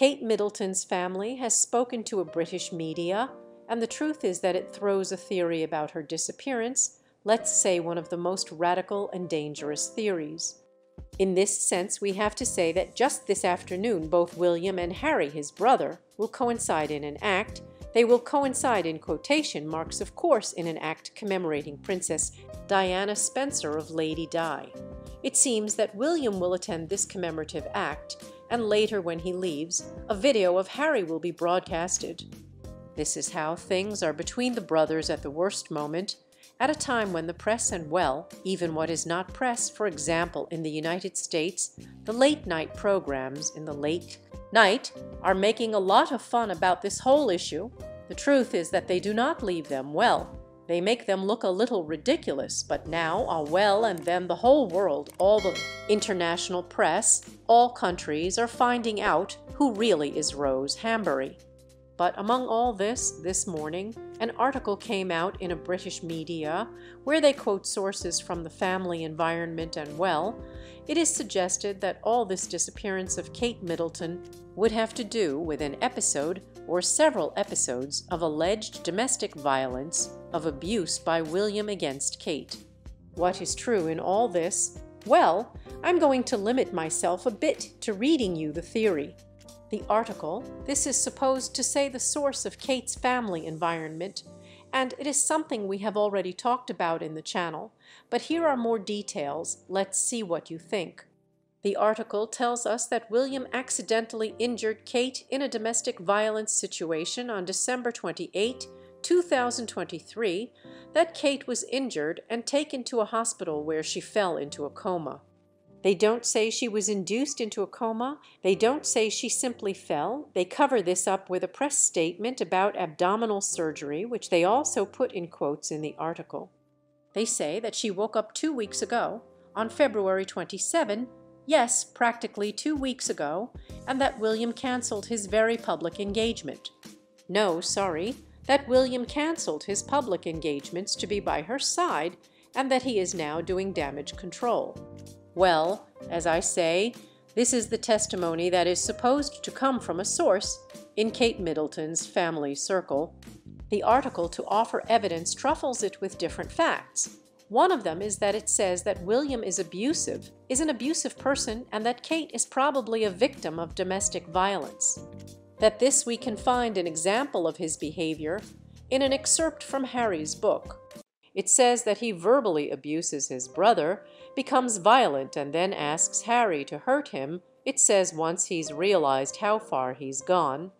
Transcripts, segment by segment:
Kate Middleton's family has spoken to a British media, and the truth is that it throws a theory about her disappearance, let's say one of the most radical and dangerous theories. In this sense we have to say that just this afternoon both William and Harry, his brother, will coincide in an act, they will coincide in quotation marks of course in an act commemorating Princess Diana Spencer of Lady Di. It seems that William will attend this commemorative act, and later when he leaves, a video of Harry will be broadcasted. This is how things are between the brothers at the worst moment, at a time when the press and well, even what is not press, for example, in the United States, the late night programs in the late night are making a lot of fun about this whole issue. The truth is that they do not leave them well. They make them look a little ridiculous, but now a well and then the whole world, all the international press, all countries are finding out who really is Rose Hanbury. But among all this, this morning, an article came out in a British media where they quote sources from the family environment and well, it is suggested that all this disappearance of Kate Middleton would have to do with an episode or several episodes of alleged domestic violence, of abuse by William against Kate. What is true in all this? Well, I'm going to limit myself a bit to reading you the theory. The article, this is supposed to say the source of Kate's family environment, and it is something we have already talked about in the channel, but here are more details, let's see what you think. The article tells us that William accidentally injured Kate in a domestic violence situation on December 28, 2023, that Kate was injured and taken to a hospital where she fell into a coma. They don't say she was induced into a coma. They don't say she simply fell. They cover this up with a press statement about abdominal surgery, which they also put in quotes in the article. They say that she woke up two weeks ago, on February 27, yes, practically two weeks ago, and that William cancelled his very public engagement. No, sorry, that William cancelled his public engagements to be by her side, and that he is now doing damage control. Well, as I say, this is the testimony that is supposed to come from a source in Kate Middleton's family circle. The article to offer evidence truffles it with different facts. One of them is that it says that William is abusive, is an abusive person, and that Kate is probably a victim of domestic violence. That this we can find an example of his behavior in an excerpt from Harry's book. It says that he verbally abuses his brother, becomes violent and then asks Harry to hurt him, it says once he's realized how far he's gone.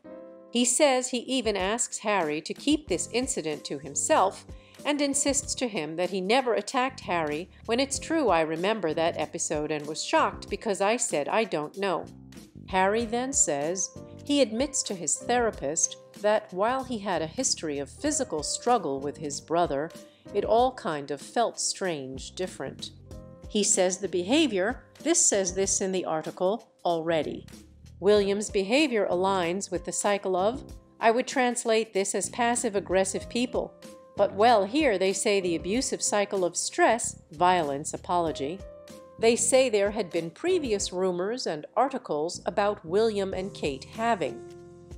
He says he even asks Harry to keep this incident to himself and insists to him that he never attacked Harry when it's true I remember that episode and was shocked because I said I don't know. Harry then says he admits to his therapist that while he had a history of physical struggle with his brother, it all kind of felt strange, different. He says the behavior, this says this in the article, already. William's behavior aligns with the cycle of, I would translate this as passive-aggressive people, but well, here they say the abusive cycle of stress, violence, apology. They say there had been previous rumors and articles about William and Kate having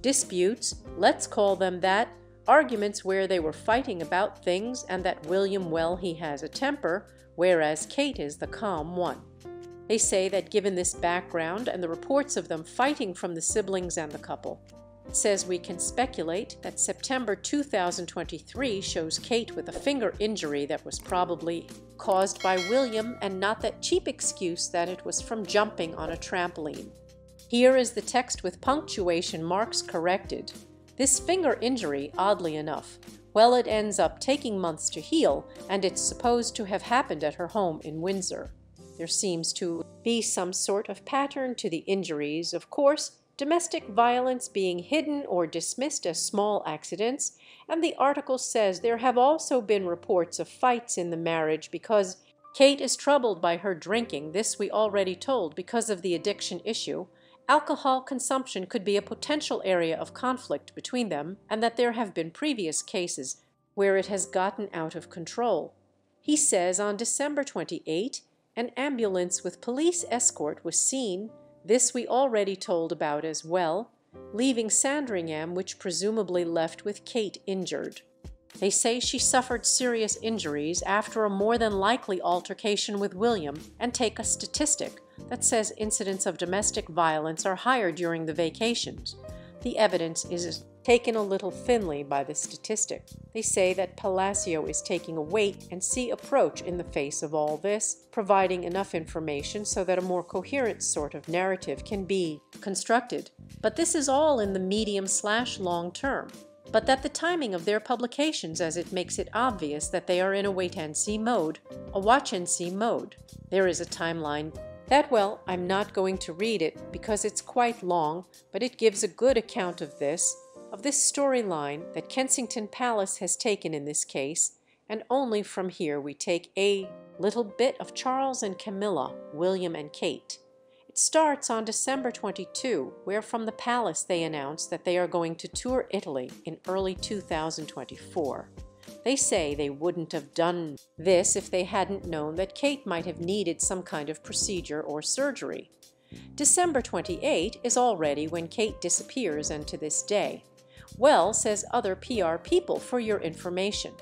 disputes, let's call them that, arguments where they were fighting about things and that William, well, he has a temper, whereas Kate is the calm one. They say that given this background and the reports of them fighting from the siblings and the couple, says we can speculate that September 2023 shows Kate with a finger injury that was probably caused by William and not that cheap excuse that it was from jumping on a trampoline. Here is the text with punctuation marks corrected. This finger injury, oddly enough, well it ends up taking months to heal and it's supposed to have happened at her home in Windsor. There seems to be some sort of pattern to the injuries, of course, domestic violence being hidden or dismissed as small accidents, and the article says there have also been reports of fights in the marriage because Kate is troubled by her drinking, this we already told because of the addiction issue, alcohol consumption could be a potential area of conflict between them, and that there have been previous cases where it has gotten out of control. He says on December 28, an ambulance with police escort was seen this we already told about as well. leaving Sandringham, which presumably left with Kate injured. They say she suffered serious injuries after a more than likely altercation with William, and take a statistic that says incidents of domestic violence are higher during the vacations. The evidence is taken a little thinly by the statistic. They say that Palacio is taking a wait and see approach in the face of all this, providing enough information so that a more coherent sort of narrative can be constructed. But this is all in the medium slash long term. But that the timing of their publications as it makes it obvious that they are in a wait-and-see mode, a watch-and-see mode. There is a timeline that, well, I'm not going to read it because it's quite long, but it gives a good account of this, of this storyline that Kensington Palace has taken in this case, and only from here we take a little bit of Charles and Camilla, William and Kate. It starts on December 22, where from the palace they announce that they are going to tour Italy in early 2024. They say they wouldn't have done this if they hadn't known that Kate might have needed some kind of procedure or surgery. December 28 is already when Kate disappears and to this day. Well, says other PR people for your information.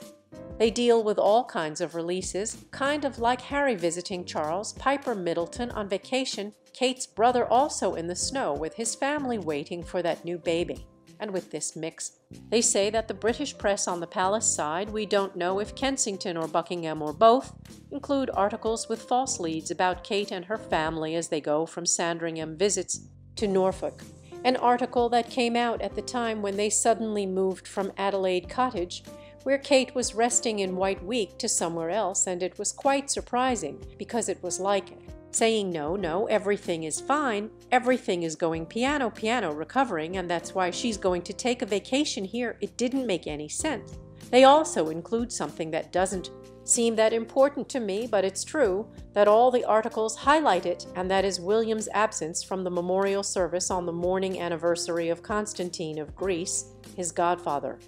They deal with all kinds of releases, kind of like Harry visiting Charles, Pippa Middleton on vacation, Kate's brother also in the snow with his family waiting for that new baby. And with this mix, they say that the British press on the palace side, we don't know if Kensington or Buckingham or both, include articles with false leads about Kate and her family as they go from Sandringham visits to Norfolk an article that came out at the time when they suddenly moved from Adelaide Cottage, where Kate was resting in White Week, to somewhere else, and it was quite surprising, because it was like saying no, no, everything is fine, everything is going piano, piano, recovering, and that's why she's going to take a vacation here. It didn't make any sense. They also include something that doesn't seem that important to me, but it's true that all the articles highlight it, and that is William's absence from the memorial service on the morning anniversary of Constantine of Greece, his godfather.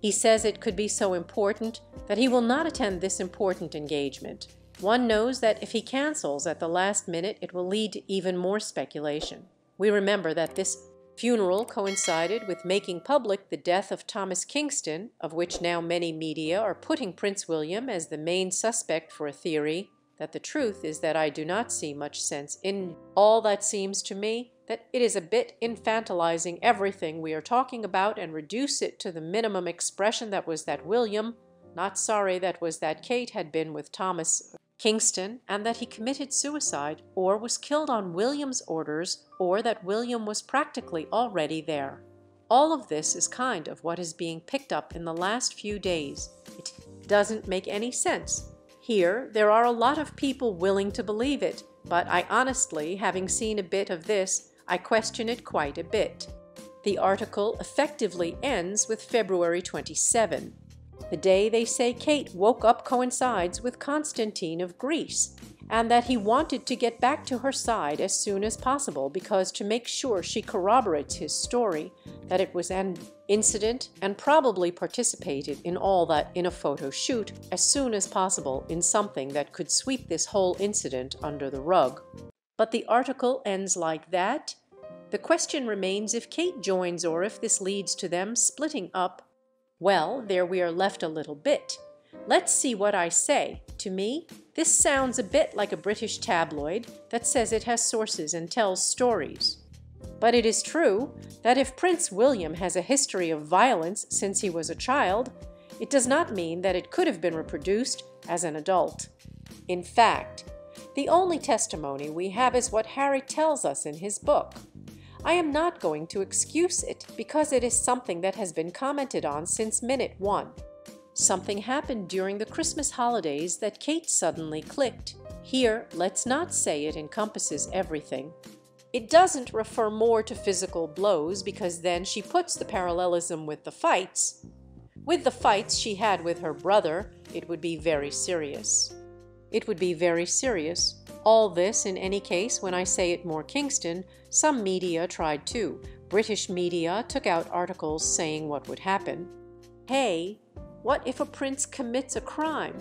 He says it could be so important that he will not attend this important engagement. One knows that if he cancels at the last minute it will lead to even more speculation. We remember that this funeral coincided with making public the death of Thomas Kingston, of which now many media are putting Prince William as the main suspect for a theory that the truth is that I do not see much sense in. All that seems to me that it is a bit infantilizing everything we are talking about and reduce it to the minimum expression that was that William, not sorry that was that Kate had been with Thomas Kingston, and that he committed suicide or was killed on William's orders, or that William was practically already there. All of this is kind of what is being picked up in the last few days. It doesn't make any sense. Here there are a lot of people willing to believe it, but I honestly, having seen a bit of this, I question it quite a bit. The article effectively ends with February 27. The day they say Kate woke up coincides with Constantine of Greece, and that he wanted to get back to her side as soon as possible because to make sure she corroborates his story, that it was an incident and probably participated in all that in a photo shoot as soon as possible in something that could sweep this whole incident under the rug. But the article ends like that. The question remains if Kate joins or if this leads to them splitting up well, there we are left a little bit. Let's see what I say. To me, this sounds a bit like a British tabloid that says it has sources and tells stories. But it is true that if Prince William has a history of violence since he was a child, it does not mean that it could have been reproduced as an adult. In fact, the only testimony we have is what Harry tells us in his book. I am not going to excuse it because it is something that has been commented on since minute one. Something happened during the Christmas holidays that Kate suddenly clicked. Here, let's not say it encompasses everything. It doesn't refer more to physical blows because then she puts the parallelism with the fights. With the fights she had with her brother, it would be very serious. It would be very serious all this, in any case, when I say it more Kingston, some media tried too. British media took out articles saying what would happen. Hey, what if a prince commits a crime?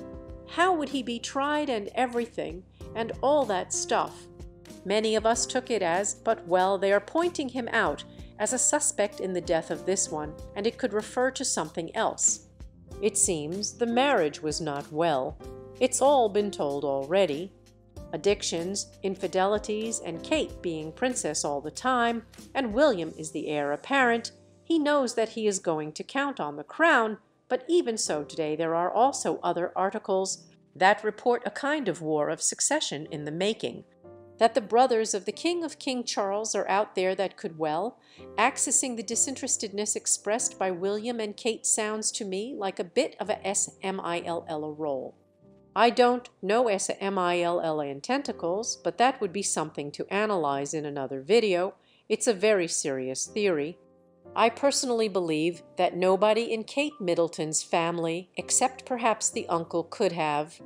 How would he be tried and everything, and all that stuff? Many of us took it as, but well, they are pointing him out as a suspect in the death of this one, and it could refer to something else. It seems the marriage was not well. It's all been told already. Addictions, infidelities, and Kate being princess all the time, and William is the heir apparent, he knows that he is going to count on the crown, but even so today there are also other articles that report a kind of war of succession in the making, that the brothers of the king of King Charles are out there that could well, accessing the disinterestedness expressed by William and Kate sounds to me like a bit of a S-M-I-L-L roll. I don't know S-M-I-L-L in tentacles, but that would be something to analyze in another video. It's a very serious theory. I personally believe that nobody in Kate Middleton's family, except perhaps the uncle, could have